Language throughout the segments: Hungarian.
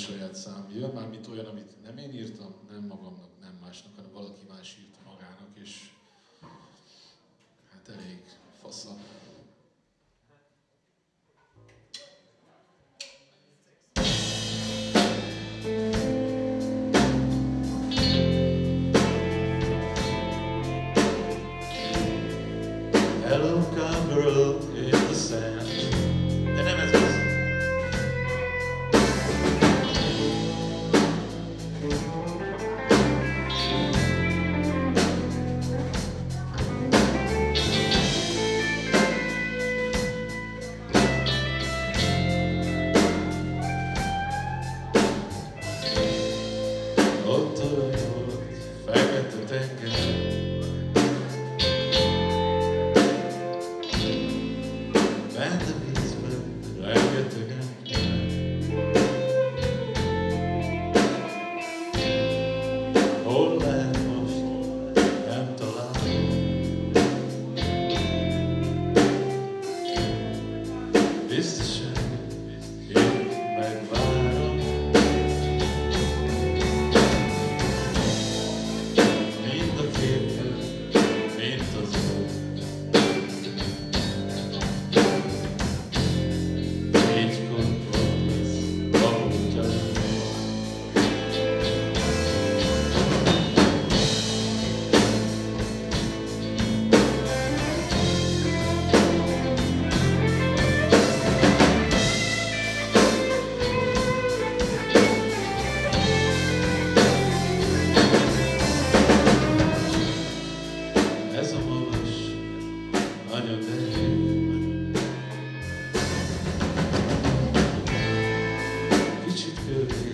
saját szám jön, mármint olyan, amit nem én írtam, nem magamnak, nem másnak, hanem valaki más írta magának, és hát elég fasza. Hello, cowgirl in the sand. op de wereld te denken. Met te kijken. Holen en hem te laten. Is ne zamanlar alemdeyim Küçük gördüğüm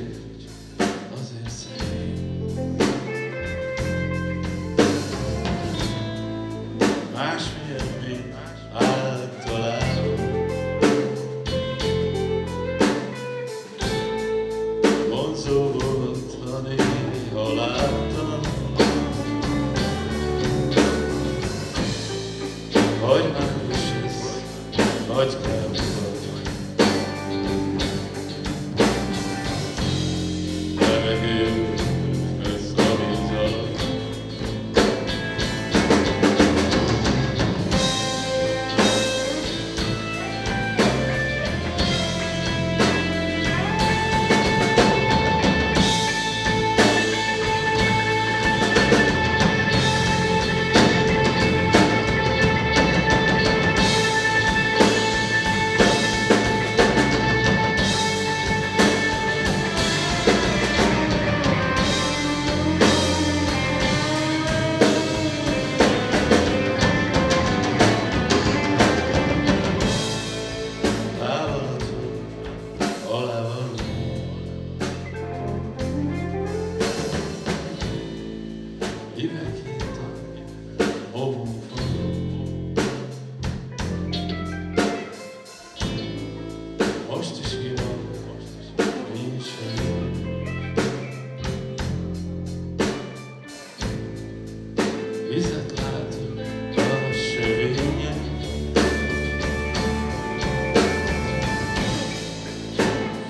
Heute Nacht ist es, heute bleiben wir.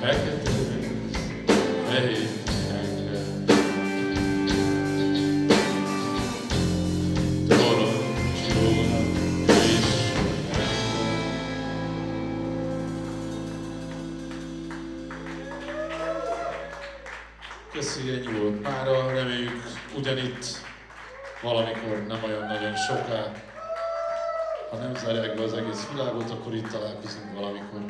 Fekete víz, fehér tenger. Toroncsolnak és Köszi, ennyi volt mára, reméljük ugyanitt valamikor nem olyan nagyon soká. Ha nem zárják be az egész világot, akkor itt találkozunk valamikor.